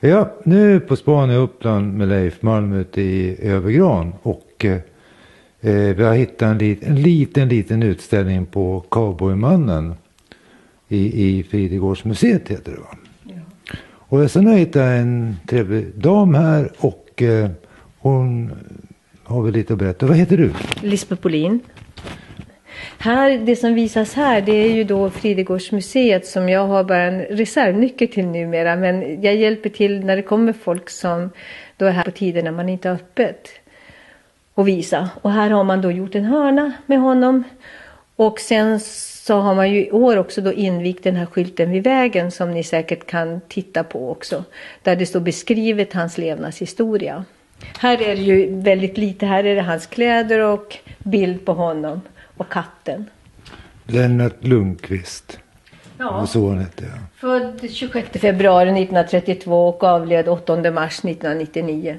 Ja, nu På span i Uppland med Leif Malm ute i Övergran. Och eh, vi har hittat en, lit, en liten, liten utställning på Cowboymannen. I, i Fridegårdsmuseet heter det va? Ja. Och sen har jag hittat en trevlig dam här och eh, hon har väl lite att berätta. Vad heter du? Lisbeth Bolin. Här, det som visas här det är ju då Fridegårdsmuseet som jag har bara en reservnyckel till numera. Men jag hjälper till när det kommer folk som då är här på tider när man inte har öppet. Och visa. Och här har man då gjort en hörna med honom. Och sen så har man ju i år också då invigt den här skylten vid vägen som ni säkert kan titta på också. Där det står beskrivet hans levnadshistoria. Här är det ju väldigt lite. Här är det hans kläder och bild på honom och katten. Lennart Lundqvist. Ja. Så han hette, ja. Född 26 februari 1932 och avled 8 mars 1999.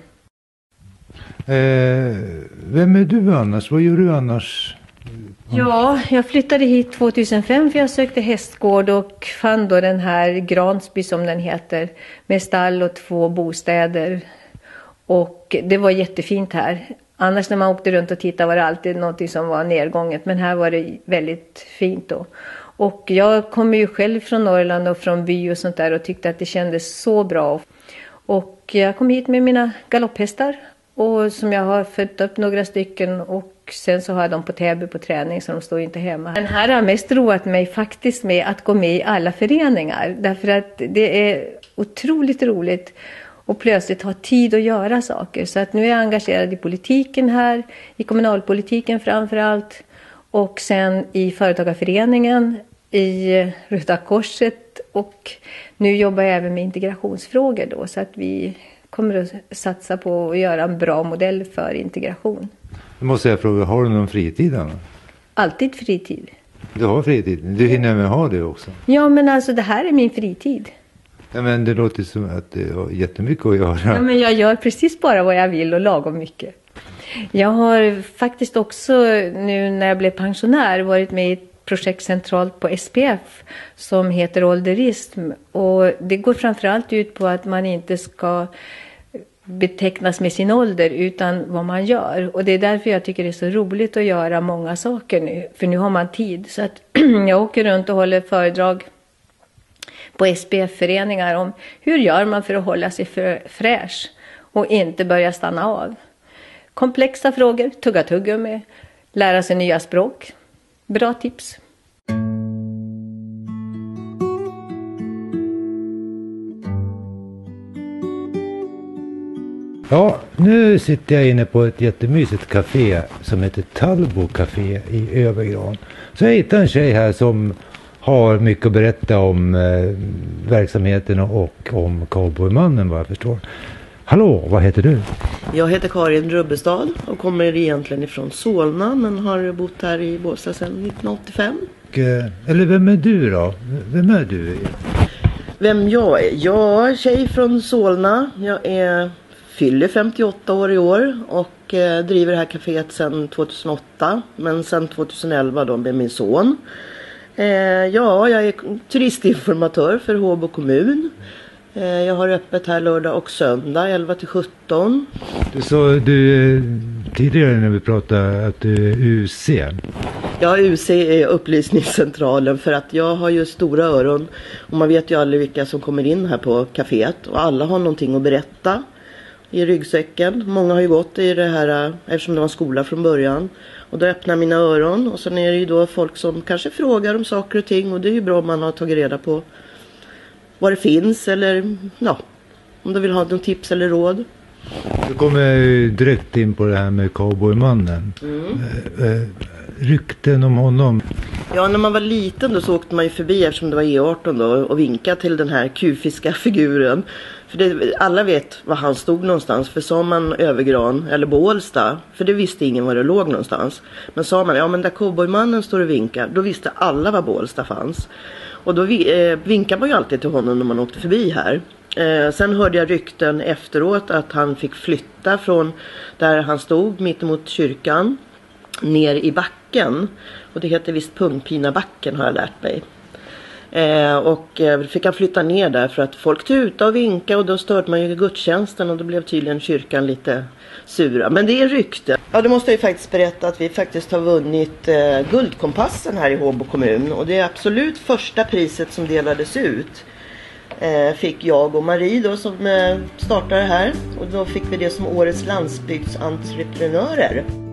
Eh, vem är du annars? Vad gör du annars? Ja, jag flyttade hit 2005 för jag sökte hästgård och fann då den här Gransby som den heter. Med stall och två bostäder. Och det var jättefint här. Annars när man åkte runt och tittade var det alltid något som var nedgånget. Men här var det väldigt fint då. Och jag kommer ju själv från Norrland och från by och sånt där och tyckte att det kändes så bra. Och jag kom hit med mina galopphästar och som jag har fött upp några stycken och sen så har jag dem på Täby på träning så de står inte hemma. Den här har jag mest roat mig faktiskt med att gå med i alla föreningar därför att det är otroligt roligt och plötsligt ha tid att göra saker. Så att nu är jag engagerad i politiken här, i kommunalpolitiken framför allt och sen i Företagarföreningen, i Röda Korset och nu jobbar jag även med integrationsfrågor då så att vi kommer att satsa på att göra en bra modell för integration. Nu måste jag fråga, har du någon fritid? Anna? Alltid fritid. Du har fritid? Du hinner med ha det också? Ja, men alltså det här är min fritid. Ja, men det låter som att det har jättemycket att göra. Ja, men jag gör precis bara vad jag vill och lagom mycket. Jag har faktiskt också nu när jag blev pensionär varit med i ett projekt centralt på SPF som heter ålderism. Och det går framförallt ut på att man inte ska betecknas med sin ålder utan vad man gör. Och det är därför jag tycker det är så roligt att göra många saker nu. För nu har man tid. Så att jag åker runt och håller föredrag på SPF-föreningar om hur gör man för att hålla sig fräsch och inte börja stanna av. Komplexa frågor, tugga tuggummi, lära sig nya språk. Bra tips. Ja, nu sitter jag inne på ett jättemysigt café som heter Tallbo Café i Övergran. Så jag hittade en tjej här som har mycket att berätta om eh, verksamheten och om cowboymannen vad jag förstår. Hallå, vad heter du? Jag heter Karin Rubbestad och kommer egentligen ifrån Solna men har bott här i Båstad sedan 1985. Och, eh, eller vem är du då? Vem är du? Vem jag är? Jag är tjej från Solna. Jag är, fyller 58 år i år och eh, driver det här kaféet sedan 2008. Men sedan 2011 då med min son. Eh, ja, jag är turistinformatör för Håbo kommun. Eh, jag har öppet här lördag och söndag 11 till 17. Du sa du, tidigare när vi pratade att du är UC. Ja, UC är upplysningscentralen för att jag har ju stora öron och man vet ju aldrig vilka som kommer in här på kaféet och alla har någonting att berätta i ryggsäcken. Många har ju gått i det här eftersom det var skola från början. Och då öppnar mina öron och sen är det ju då folk som kanske frågar om saker och ting och det är ju bra om man har tagit reda på vad det finns eller ja, om du vill ha någon tips eller råd. Du kommer direkt in på det här med cowboymannen. Mm. Eh, eh, rykten om honom. Ja, när man var liten då så åkte man ju förbi eftersom det var E18 då och vinkade till den här kufiska figuren. För det, alla vet var han stod någonstans. För sa man Övergran eller Bålsta, för det visste ingen var det låg någonstans. Men sa man, ja men där cowboymannen står och vinkar, då visste alla var Bålsta fanns. Och då eh, vinkade man ju alltid till honom när man åkte förbi här. Eh, sen hörde jag rykten efteråt att han fick flytta från där han stod mittemot kyrkan ner i backen. Och det heter visst Pungpinabacken har jag lärt mig. Eh, och eh, fick han flytta ner där för att folk tutade och vinkade och då störde man ju gudstjänsten och då blev tydligen kyrkan lite sura. Men det är rykte. Ja, då måste jag ju faktiskt berätta att vi faktiskt har vunnit eh, Guldkompassen här i Håbo kommun och det är absolut första priset som delades ut. Eh, fick jag och Marie då som eh, startade här och då fick vi det som årets landsbygdsentreprenörer.